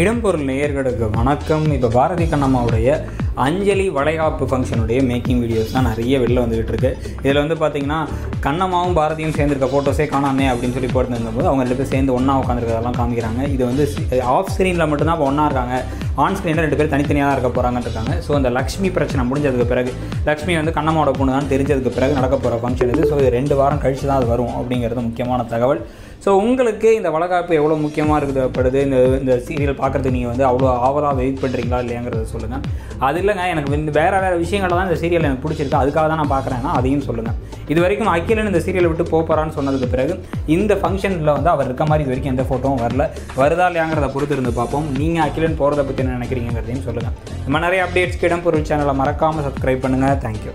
இடம்பொருள் நேயர்களுக்கு வணக்கம். இப்போ பாரதி கண்ணம்மாவுடைய அஞ்சலி வளைகாப்பு ஃபங்க்ஷனுடைய மேக்கிங் வீடியோஸ் தான் நிறைய வெளில வந்துகிட்டு இருக்கு. இதில் வந்து பார்த்தீங்கன்னா கண்ணம்மாவும் பாரதியும் சேர்ந்துருக்க ஃபோட்டோஸே காணாமே அப்படின்னு சொல்லி போட்டுருந்தபோது அவங்க ரெண்டு பேர் சேர்ந்து ஒன்றா உட்காந்துருக்கதெல்லாம் காமிக்கிறாங்க. இது வந்து ஆஃப் ஸ்க்ரீனில் மட்டும்தான் இப்போ ஒன்றா இருக்காங்க. ஆன் ஸ்க்ரீனில் ரெண்டு பேர் தனித்தனியாக தான் இருக்க போகிறாங்கன்னு இருக்காங்க. ஸோ அந்த லக்ஷ்மி பிரச்சனை முடிஞ்சதுக்கு பிறகு லக்ஷ்மி வந்து கண்ணம்மாவோட பொண்ணு தான் தெரிஞ்சதுக்கு பிறகு நடக்க போகிற ஃபங்க்ஷன் இது. ஸோ இது ரெண்டு வாரம் கழிச்சு தான் அது வரும் அப்படிங்கிறது முக்கியமான தகவல். ஸோ உங்களுக்கு இந்த வளகாப்பு எவ்வளோ முக்கியமாக இருக்குதுப்படுது இந்த இந்த சீரியல் பார்க்குறதுக்கு நீங்கள் வந்து அவ்வளோ ஆவலாக வெயிட் பண்ணுறீங்களா இல்லையாங்கிறத சொல்லுங்கள் அது இல்லைங்க எனக்கு வந்து வேறு வேறு விஷயங்களை தான் இந்த சீரியல் எனக்கு பிடிச்சிருக்கு. அதுக்காக தான் நான் பார்க்குறேன்னா அதையும் சொல்லுங்கள் இது வரைக்கும் அகிலன் இந்த சீரியலை விட்டு போக போகிறான்னு சொன்னதுக்கு பிறகு இந்த ஃபங்க்ஷனில் வந்து அவர் இருக்க மாதிரி இது வரைக்கும் எந்த ஃபோட்டோவும் வரல. வருதா இல்லையாங்கிறத பொறுத்து இருந்து பார்ப்போம். நீங்கள் அகிலன் போகிறத பற்றி என்ன நினைக்கிறீங்கிறதையும் சொல்லுங்கள் நம்ம நிறைய அப்டேட்ஸ்க்கு இடம்பொருள் சேனலை மறக்காமல் சப்ஸ்கிரைப் பண்ணுங்கள் தேங்க்யூ